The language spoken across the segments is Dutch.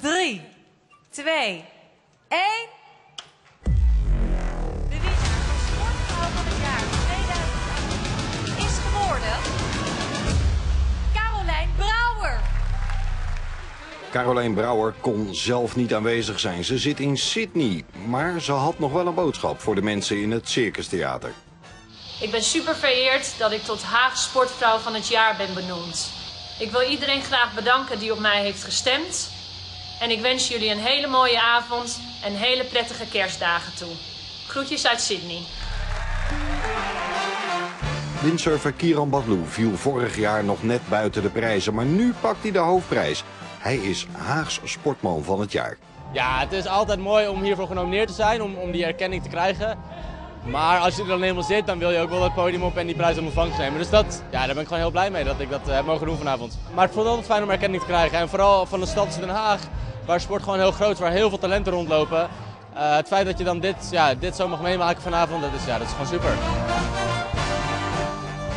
3, 2, 1. De winnaar van Sportvrouw van het jaar 2018 is geworden Carolijn Brouwer. Carolijn Brouwer kon zelf niet aanwezig zijn. Ze zit in Sydney, maar ze had nog wel een boodschap voor de mensen in het Circus Theater. Ik ben super vereerd dat ik tot Haag Sportvrouw van het jaar ben benoemd. Ik wil iedereen graag bedanken die op mij heeft gestemd. En ik wens jullie een hele mooie avond en hele prettige kerstdagen toe. Groetjes uit Sydney. Windsurfer Kieran Badlou viel vorig jaar nog net buiten de prijzen, maar nu pakt hij de hoofdprijs. Hij is Haags Sportman van het jaar. Ja, het is altijd mooi om hiervoor genomineerd te zijn, om, om die erkenning te krijgen. Maar als je er dan eenmaal zit, dan wil je ook wel het podium op en die prijs in ontvangst nemen. Dus dat, ja, daar ben ik gewoon heel blij mee dat ik dat eh, heb mogen doen vanavond. Maar ik vond het altijd fijn om erkenning te krijgen. En vooral van de stad Den Haag, waar sport gewoon heel groot is, waar heel veel talenten rondlopen. Eh, het feit dat je dan dit, ja, dit zo mag meemaken vanavond, dat is, ja, dat is gewoon super.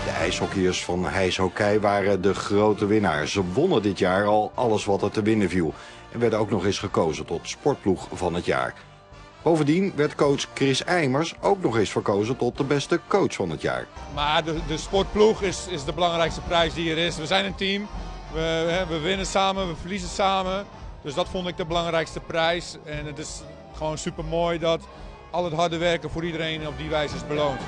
De ijshockeyers van Heijshockey waren de grote winnaars. Ze wonnen dit jaar al alles wat er te winnen viel. En werden ook nog eens gekozen tot sportploeg van het jaar. Bovendien werd coach Chris Eimers ook nog eens verkozen tot de beste coach van het jaar. Maar de, de sportploeg is, is de belangrijkste prijs die er is. We zijn een team, we, we winnen samen, we verliezen samen. Dus dat vond ik de belangrijkste prijs. En het is gewoon super mooi dat al het harde werken voor iedereen op die wijze is beloond.